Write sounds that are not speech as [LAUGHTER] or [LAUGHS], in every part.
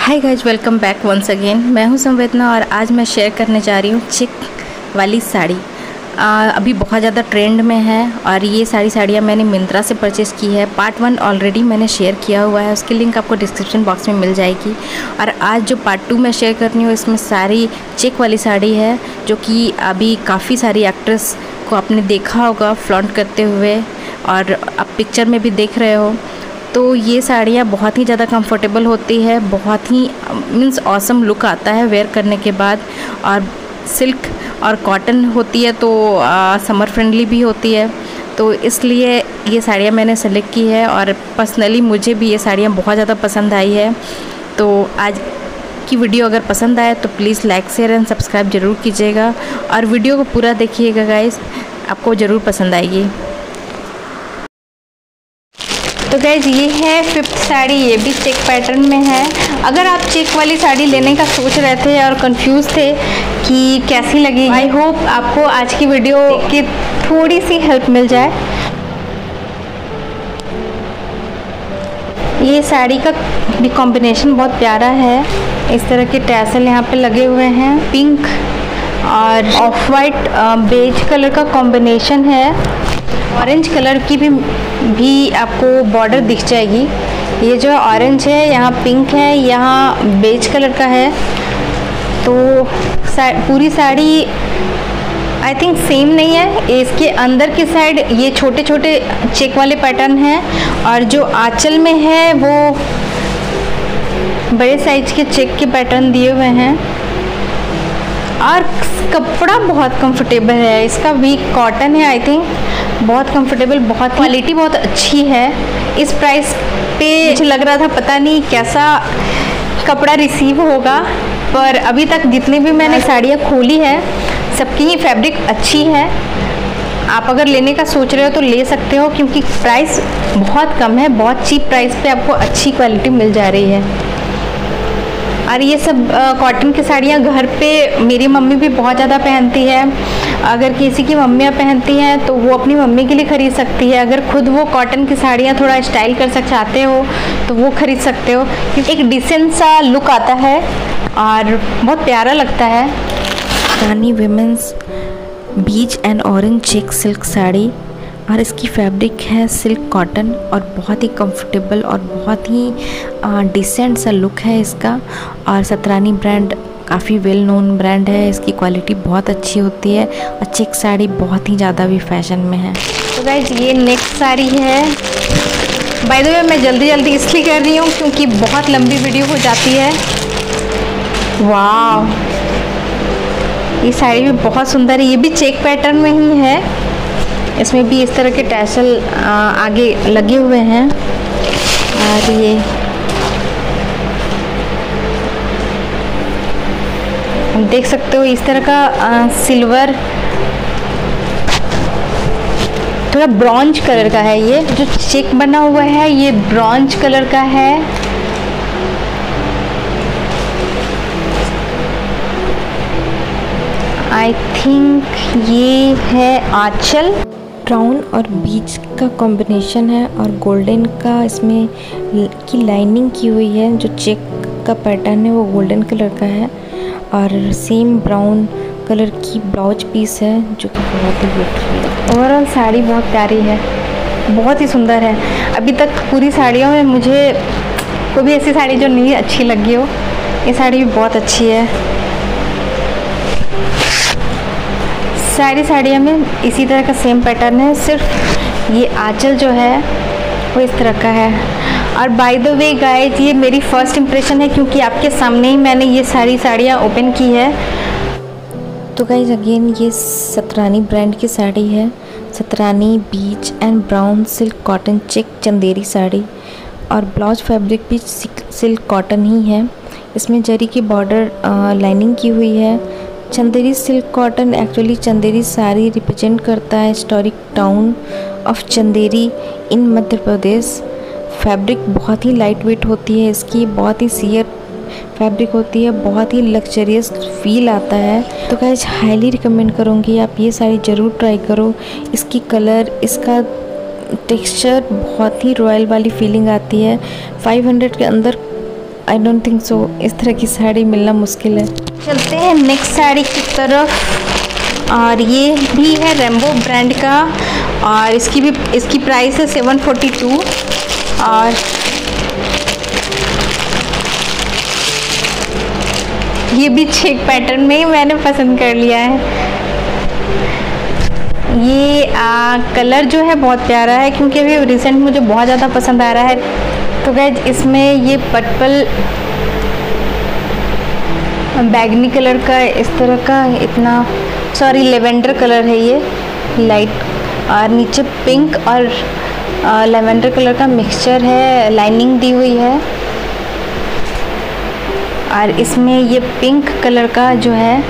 Hi guys welcome back once again मैं हूँ संवेदना और आज मैं शेयर करने जा रही हूँ चिक वाली साड़ी। आ, अभी बहुत ज़्यादा ट्रेंड में है और ये सारी साड़ियाँ मैंने मिंत्रा से परचेज़ की है। पार्ट वन ऑलरेडी मैंने शेयर किया हुआ है उसकी लिंक आपको डिस्क्रिप्शन बॉक्स में मिल जाएगी। और आज जो पार्ट टू मैं शेयर कर रही हूँ इसमें सारी चिक वाली साड़ी है जो कि अभी काफ़ी सारी एक्ट्रेस को आपने देखा होगा फ्लॉन्ट करते हुए। और आप पिक्चर में भी देख रहे हो। तो ये साड़ियाँ बहुत ही ज़्यादा कंफर्टेबल होती है बहुत ही मीन्स ऑसम लुक आता है वेयर करने के बाद और सिल्क और कॉटन होती है तो आ, समर फ्रेंडली भी होती है। तो इसलिए ये साड़ियाँ मैंने सेलेक्ट की है और पर्सनली मुझे भी ये साड़ियाँ बहुत ज़्यादा पसंद आई है। तो आज की वीडियो अगर पसंद आए तो please like share and subscribe ज़रूर कीजिएगा और वीडियो को पूरा देखिएगा गाइस आपको ज़रूर पसंद आएगी। तो गैज ये है फिफ्थ साड़ी ये भी चेक पैटर्न में है। अगर आप चेक वाली साड़ी लेने का सोच रहे थे और कंफ्यूज थे कि कैसी लगी आई होप आपको आज की वीडियो की थोड़ी सी हेल्प मिल जाए। ये साड़ी का भी कॉम्बिनेशन बहुत प्यारा है। इस तरह के टैसल यहाँ पे लगे हुए हैं। पिंक और ऑफ़ वाइट बेज कलर का कॉम्बिनेशन है। ऑरेंज कलर की भी भी आपको बॉर्डर दिख जाएगी। ये जो ऑरेंज है यहाँ पिंक है यहाँ बेज कलर का है। तो सा, पूरी साड़ी आई थिंक सेम नहीं है। इसके अंदर की साइड ये छोटे छोटे चेक वाले पैटर्न हैं और जो आंचल में है वो बड़े साइज़ के चेक के पैटर्न दिए हुए हैं। और कपड़ा बहुत कंफर्टेबल है। इसका वीक कॉटन है आई थिंक बहुत कंफर्टेबल बहुत क्वालिटी बहुत अच्छी है। इस प्राइस पे मुझे लग रहा था, पता नहीं कैसा कपड़ा रिसीव होगा, पर अभी तक जितनी भी मैंने साड़ियाँ खोली है, सबकी ही फैब्रिक अच्छी है। आप अगर लेने का सोच रहे हो तो ले सकते हो, क्योंकि प्राइस बहुत कम है, बहुत चीप प्राइस पे आपको अच्छी क्वालिटी मिल जा रही है। और ये सब कॉटन की साड़ियाँ घर पे मेरी मम्मी भी बहुत ज़्यादा पहनती है। अगर किसी की मम्मियाँ पहनती हैं तो वो अपनी मम्मी के लिए ख़रीद सकती है। अगर खुद वो कॉटन की साड़ियाँ थोड़ा स्टाइल कर सक, चाहते हो तो वो ख़रीद सकते हो। क्योंकि एक डिसेंट सा लुक आता है और बहुत प्यारा लगता है। Rani women's beige and orange check silk sari और इसकी फैब्रिक है सिल्क कॉटन और बहुत ही कंफर्टेबल और बहुत ही डिसेंट सा लुक है इसका। और सतरानी ब्रांड काफ़ी वेल नोन ब्रांड है, इसकी क्वालिटी बहुत अच्छी होती है और चेक साड़ी बहुत ही ज़्यादा भी फ़ैशन में है। तो गाइज़ ये नेक्स्ट साड़ी है। बाय द वे मैं जल्दी जल्दी इसलिए कर रही हूँ क्योंकि बहुत लंबी वीडियो हो जाती है। वाह ये साड़ी भी बहुत सुंदर है, ये भी चेक पैटर्न में ही है। इसमें भी इस तरह के टैसल आगे लगे हुए हैं। और ये देख सकते हो इस तरह का आ, सिल्वर थोड़ा ब्रॉन्ज कलर का है ये जो चेक बना हुआ है ये ब्रॉन्ज कलर का है। आई थिंक ये है आंचल ब्राउन और बीच का कॉम्बिनेशन है और गोल्डन का इसमें की लाइनिंग की हुई है जो चेक का पैटर्न है वो गोल्डन कलर का है। और सेम ब्राउन कलर की ब्लाउज पीस है, जो कि बहुत ही ब्यूटीफुल है। ओवरऑल साड़ी बहुत प्यारी है, बहुत ही सुंदर है। अभी तक पूरी साड़ियों में मुझे कोई भी ऐसी साड़ी जो नहीं अच्छी लगी हो, ये साड़ी भी बहुत अच्छी है। सारी साड़ियों में इसी तरह का सेम पैटर्न है, सिर्फ़ ये आंचल जो है, वो इस तरह का है। और बाय द वे गाइस ये मेरी फ़र्स्ट इम्प्रेशन है क्योंकि आपके सामने ही मैंने ये सारी साड़ियाँ ओपन की है। तो गाइज़ अगेन ये सतरानी ब्रांड की साड़ी है। Satrani peach and brown silk cotton check Chanderi sari. और ब्लाउज फैब्रिक भी सिल्क कॉटन ही है। इसमें जरी की बॉर्डर लाइनिंग की हुई है। Chanderi silk cotton actually Chanderi sari represent करता है historic town of Chanderi in Madhya Pradesh. Fabric बहुत ही लाइट वेट होती है, इसकी बहुत ही सीयर फैब्रिक होती है, बहुत ही लग्जरियस फील आता है। तो गैज हाईली रिकमेंड करूँगी, आप ये साड़ी ज़रूर ट्राई करो। इसकी कलर इसका टेक्सचर बहुत ही रॉयल वाली फीलिंग आती है। 500 के अंदर आई डोंट थिंक सो इस तरह की साड़ी मिलना मुश्किल है। चलते हैं नेक्स्ट साड़ी की तरफ़। और ये भी है रेम्बो ब्रांड का, और इसकी भी, इसकी प्राइस है सेवन फोर्टी टू और ये भी चेक पैटर्न में ही मैंने पसंद कर लिया है। ये आ, कलर जो है बहुत प्यारा है क्योंकि अभी रिसेंट मुझे बहुत ज़्यादा पसंद आ रहा है। तो गैज इसमें ये पर्पल बैगनी कलर का इस तरह का इतना सॉरी लेवेंडर कलर है ये लाइट और नीचे पिंक और लेवेंडर कलर का मिक्सचर है लाइनिंग दी हुई है। और इसमें ये पिंक कलर का जो है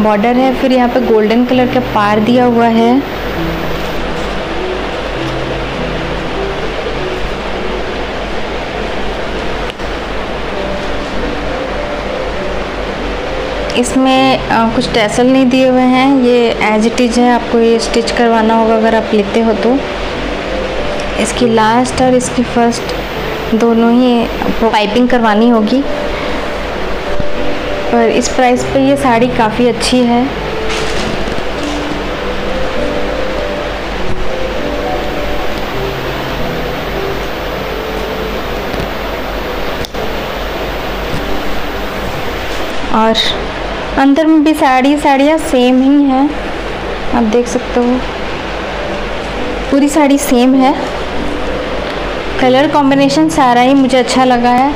बॉर्डर है, फिर यहाँ पे गोल्डन कलर का पार दिया हुआ है। इसमें आ, कुछ टैसल नहीं दिए हुए हैं। ये एज इट इज़ है आपको ये स्टिच करवाना होगा अगर आप लेते हो तो। इसकी लास्ट और इसकी फ़र्स्ट दोनों ही पाइपिंग करवानी होगी। पर इस प्राइस पे ये साड़ी काफ़ी अच्छी है। और अंदर में भी साड़ी, साड़ियाँ सेम ही हैं। आप देख सकते हो। पूरी साड़ी सेम है। कलर कॉम्बिनेशन सारा ही मुझे अच्छा लगा है।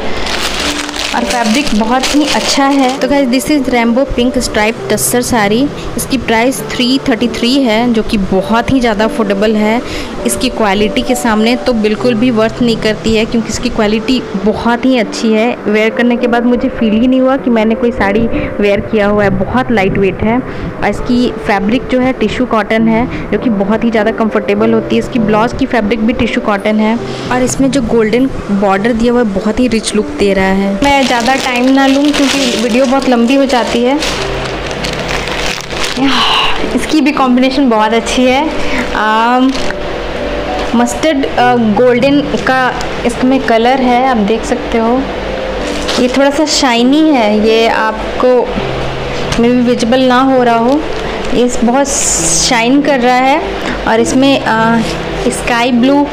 और फैब्रिक बहुत ही अच्छा है। तो guys this is rainbow pink stripe tussar sari इसकी प्राइस 333 है, जो कि बहुत ही ज़्यादा अफोर्डेबल है। इसकी क्वालिटी के सामने तो बिल्कुल भी वर्थ नहीं करती है, क्योंकि इसकी क्वालिटी बहुत ही अच्छी है। वेयर करने के बाद मुझे फील ही नहीं हुआ कि मैंने कोई साड़ी वेयर किया हुआ है। बहुत लाइट वेट है। और इसकी फैब्रिक जो है टिशू कॉटन है, जो कि बहुत ही ज़्यादा कम्फर्टेबल होती है। इसकी ब्लाउज़ की फैब्रिक भी टिशू कॉटन है। और इसमें जो गोल्डन बॉर्डर दिया हुआ है, बहुत ही रिच लुक दे रहा है। मैं ज़्यादा टाइम ना लूँ क्योंकि वीडियो बहुत लंबी हो जाती है। इसकी भी कॉम्बिनेशन बहुत अच्छी है। आ, मस्टर्ड गोल्डन का इसमें कलर है आप देख सकते हो। ये थोड़ा सा शाइनी है ये आपको मे भी विजिबल ना हो रहा हो। ये बहुत शाइन कर रहा है और इसमें sky blue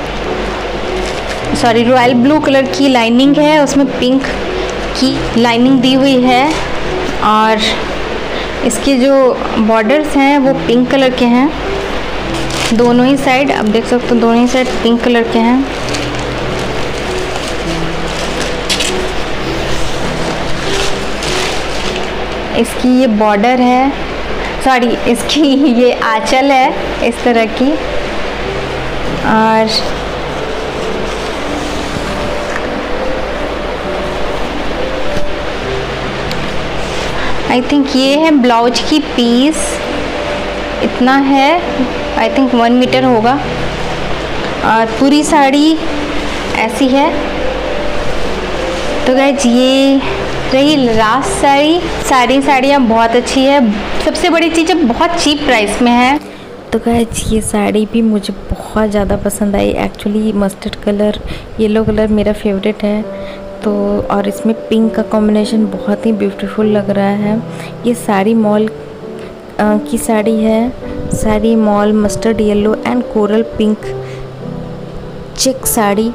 sorry royal blue colour की लाइनिंग है उसमें पिंक की लाइनिंग दी हुई है और इसके जो बॉर्डर्स हैं वो पिंक कलर के हैं। दोनों ही साइड आप देख सकते हो, दोनों ही साइड पिंक कलर के हैं। इसकी ये बॉर्डर है सॉरी इसकी [LAUGHS] ये आंचल है, इस तरह की। और आई थिंक ये है ब्लाउज की पीस। इतना है। आई थिंक वन मीटर होगा। और पूरी साड़ी ऐसी है। तो गैज ये रही लास्ट साड़ी। सारी साड़ियाँ बहुत अच्छी है। सबसे बड़ी चीज़ बहुत चीप प्राइस में है। तो गैज ये साड़ी भी मुझे बहुत ज़्यादा पसंद आई। Actually mustard colour yellow colour मेरा फेवरेट है। तो और इसमें पिंक का कॉम्बिनेशन बहुत ही ब्यूटीफुल लग रहा है। ये साड़ी मॉल की साड़ी है। Sari mall mustard yellow and coral pink check sari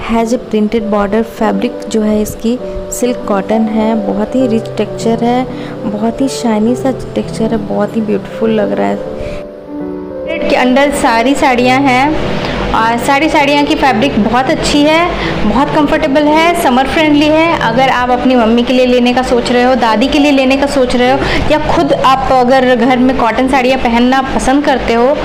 has a printed border fabric जो है इसकी। सिल्क कॉटन है, बहुत ही रिच टेक्सचर है, बहुत ही शाइनी सा टेक्सचर है, बहुत ही ब्यूटीफुल लग रहा है। के अंदर सारी साड़ियाँ हैं। और सारी साड़ियाँ की फैब्रिक बहुत अच्छी है बहुत कंफर्टेबल है समर फ्रेंडली है। अगर आप अपनी मम्मी के लिए लेने का सोच रहे हो दादी के लिए लेने का सोच रहे हो या खुद आप अगर घर में कॉटन साड़ियाँ पहनना पसंद करते हो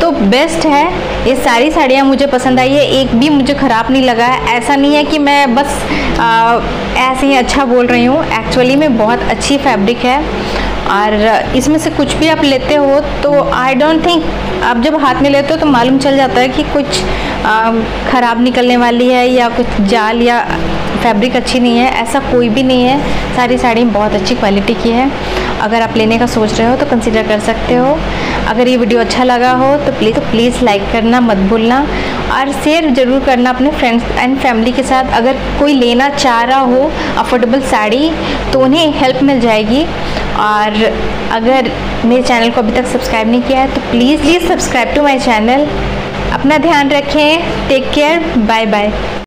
तो बेस्ट है। ये सारी साड़ियाँ मुझे पसंद आई है। एक भी मुझे ख़राब नहीं लगा है। ऐसा नहीं है कि मैं बस आ, ऐसे ही अच्छा बोल रही हूँ। एक्चुअली में बहुत अच्छी फैब्रिक है। और इसमें से कुछ भी आप लेते हो तो आई डोंट थिंक आप जब हाथ में लेते हो तो मालूम चल जाता है कि कुछ ख़राब निकलने वाली है या कुछ जाल या फैब्रिक अच्छी नहीं है, ऐसा कोई भी नहीं है। सारी साड़ी बहुत अच्छी क्वालिटी की है। अगर आप लेने का सोच रहे हो तो कंसिडर कर सकते हो। अगर ये वीडियो अच्छा लगा हो तो प्लीज़ तो प्लीज़ लाइक करना मत भूलना। और शेयर ज़रूर करना अपने फ्रेंड्स एंड फैमिली के साथ। अगर कोई लेना चाह रहा हो अफोर्डेबल साड़ी तो उन्हें हेल्प मिल जाएगी। और अगर मेरे चैनल को अभी तक सब्सक्राइब नहीं किया है तो please please subscribe to my channel अपना ध्यान रखें। Take care bye bye